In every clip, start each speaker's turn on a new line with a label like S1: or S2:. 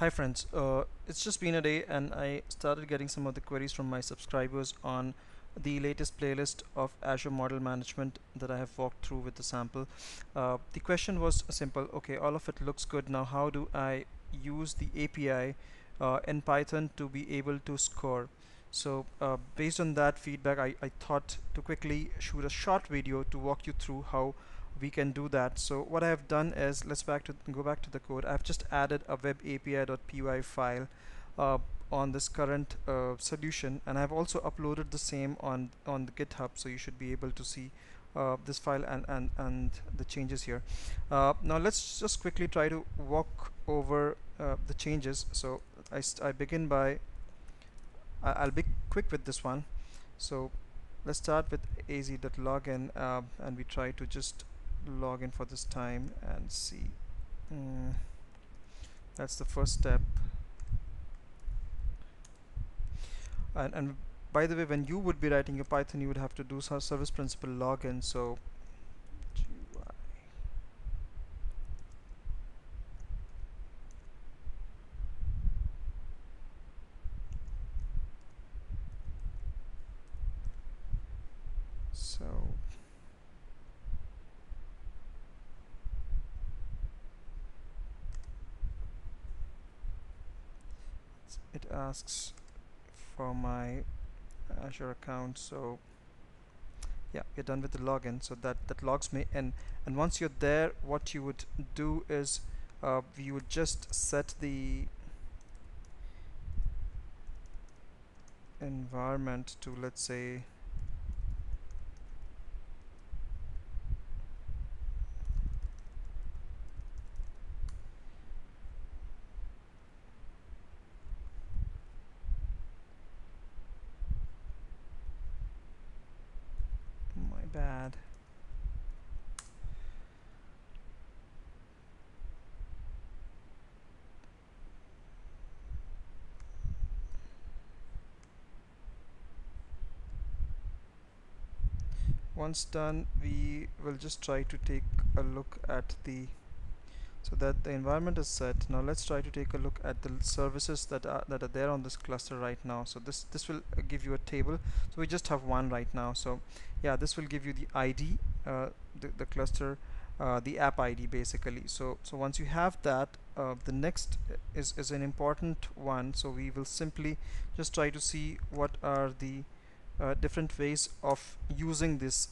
S1: Hi friends, uh, it's just been a day and I started getting some of the queries from my subscribers on the latest playlist of Azure Model Management that I have walked through with the sample. Uh, the question was simple, okay, all of it looks good. Now how do I use the API uh, in Python to be able to score? So uh, based on that feedback, I, I thought to quickly shoot a short video to walk you through how we can do that. So what I have done is let's back to go back to the code. I've just added a web API.py file uh, on this current uh, solution and I've also uploaded the same on on the github so you should be able to see uh, this file and, and and the changes here. Uh, now let's just quickly try to walk over uh, the changes. So I, I begin by I'll be quick with this one. So let's start with az.login uh, and we try to just log in for this time and see. Mm, that's the first step. And, and by the way when you would be writing your Python you would have to do some service principal login so so it asks for my Azure account so yeah we're done with the login so that that logs me in. And once you're there what you would do is uh, you would just set the environment to let's say bad. Once done, we will just try to take a look at the so that the environment is set. Now let's try to take a look at the services that are that are there on this cluster right now. So this this will uh, give you a table. So we just have one right now. So yeah this will give you the ID uh, the, the cluster uh, the app ID basically. So so once you have that uh, the next is, is an important one. So we will simply just try to see what are the uh, different ways of using this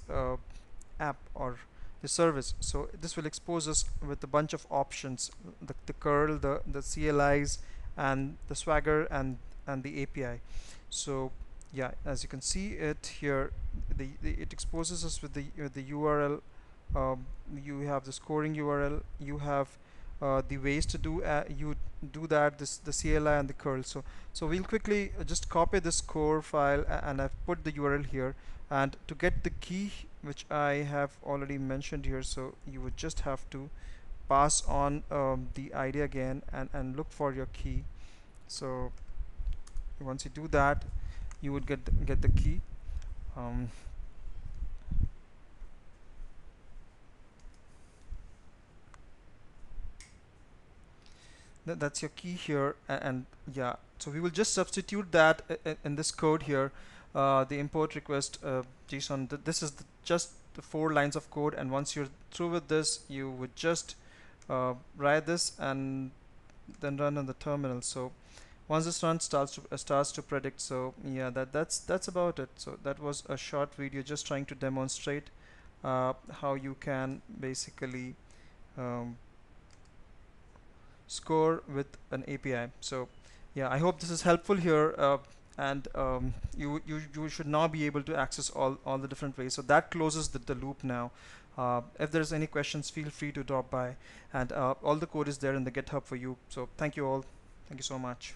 S1: app or the service. So this will expose us with a bunch of options the, the curl the the CLIs and the swagger and and the API so yeah as you can see it here the, the it exposes us with the uh, the URL um, you have the scoring URL you have uh, the ways to do uh, you do that this the CLI and the curl. So so we'll quickly uh, just copy this core file and I've put the URL here. And to get the key which I have already mentioned here so you would just have to pass on um, the ID again and, and look for your key. So once you do that you would get the, get the key. Um, th that's your key here and, and, yeah. So we will just substitute that in this code here uh, the import request uh, JSON. Th this is the, just the four lines of code and once you're through with this you would just uh, write this and then run on the terminal. So once this run starts to uh, starts to predict so yeah that that's that's about it. So that was a short video just trying to demonstrate uh, how you can basically um, score with an API so yeah I hope this is helpful here uh, and um, you, you you should now be able to access all all the different ways. So that closes the, the loop now. Uh, if there's any questions feel free to drop by. And uh, all the code is there in the github for you. So thank you all. Thank you so much